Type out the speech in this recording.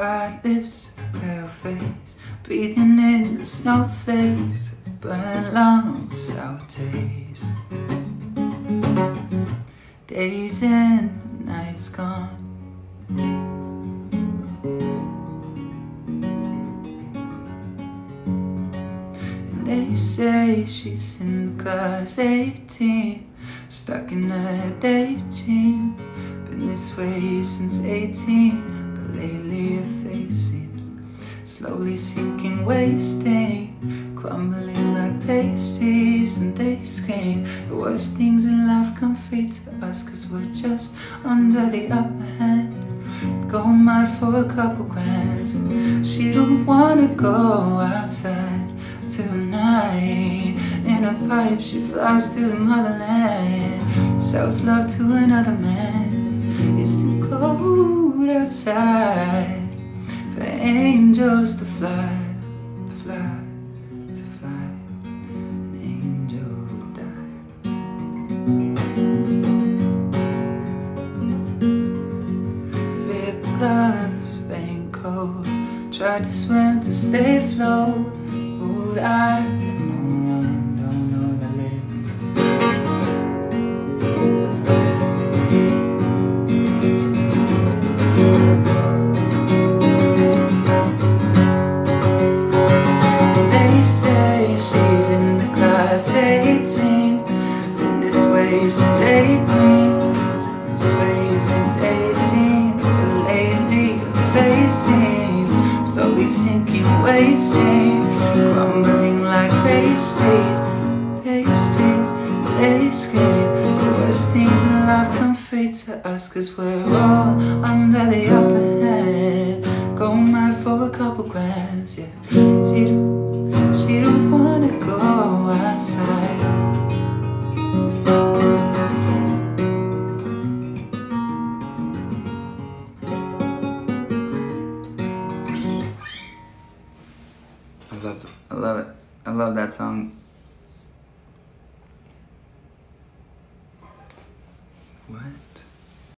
White lips, pale face, breathing in the snowflakes, burn lungs, sour taste. Days in, nights gone. And they say she's in the class A Team, stuck in a daydream. Been this way since 18, her face seems slowly sinking, wasting, crumbling like pastries. And they scream the worst things in life come free to us, cause we're just under the upper hand. Go mad for a couple grands. She don't wanna go outside tonight. In a pipe, she flies to the motherland. Sells love to another man. It's too cold outside angels to fly, to fly, to fly. An angel would die. Ripped gloves, raincoat. Tried to swim to stay afloat. Old eye, in the class A Team. Been this way since 18. This way since 18. But lately her face seems slowly sinking, wasting, crumbling like pastries. Pastries, they scream. The worst things in life come free to us, cause we're all under the upper I love it. I love it. I love that song. What?